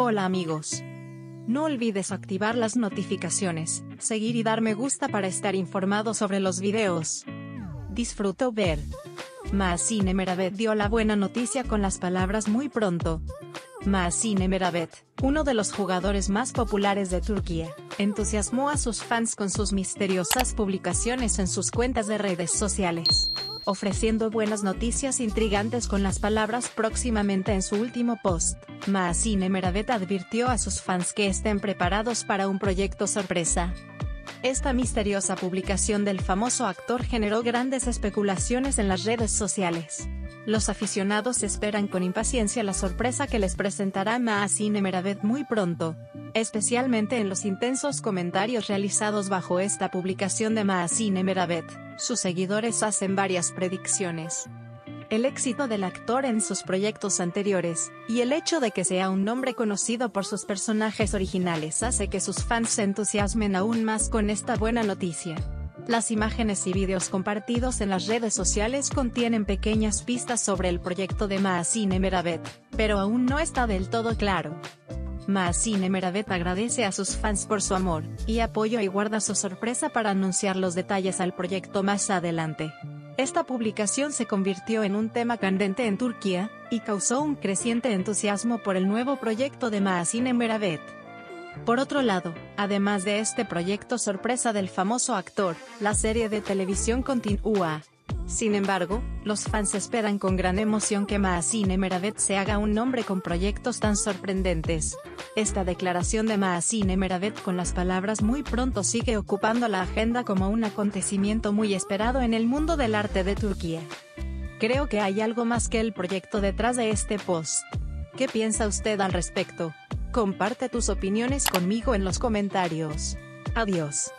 Hola amigos. No olvides activar las notificaciones, seguir y dar me gusta para estar informado sobre los videos. Disfruto ver. Maasine Meravet dio la buena noticia con las palabras muy pronto. Maasine Meravet, uno de los jugadores más populares de Turquía, entusiasmó a sus fans con sus misteriosas publicaciones en sus cuentas de redes sociales ofreciendo buenas noticias intrigantes con las palabras próximamente en su último post. Maasine Meravet advirtió a sus fans que estén preparados para un proyecto sorpresa. Esta misteriosa publicación del famoso actor generó grandes especulaciones en las redes sociales. Los aficionados esperan con impaciencia la sorpresa que les presentará Maasine Meravet muy pronto, especialmente en los intensos comentarios realizados bajo esta publicación de Maasine Meravet. Sus seguidores hacen varias predicciones. El éxito del actor en sus proyectos anteriores, y el hecho de que sea un nombre conocido por sus personajes originales hace que sus fans se entusiasmen aún más con esta buena noticia. Las imágenes y vídeos compartidos en las redes sociales contienen pequeñas pistas sobre el proyecto de Maasine pero aún no está del todo claro. Maasine Meravet agradece a sus fans por su amor y apoyo y guarda su sorpresa para anunciar los detalles al proyecto más adelante. Esta publicación se convirtió en un tema candente en Turquía, y causó un creciente entusiasmo por el nuevo proyecto de Maasine Meravet. Por otro lado, además de este proyecto sorpresa del famoso actor, la serie de televisión continúa, sin embargo, los fans esperan con gran emoción que Maasine Meravet se haga un nombre con proyectos tan sorprendentes. Esta declaración de Maasine Meravet con las palabras muy pronto sigue ocupando la agenda como un acontecimiento muy esperado en el mundo del arte de Turquía. Creo que hay algo más que el proyecto detrás de este post. ¿Qué piensa usted al respecto? Comparte tus opiniones conmigo en los comentarios. Adiós.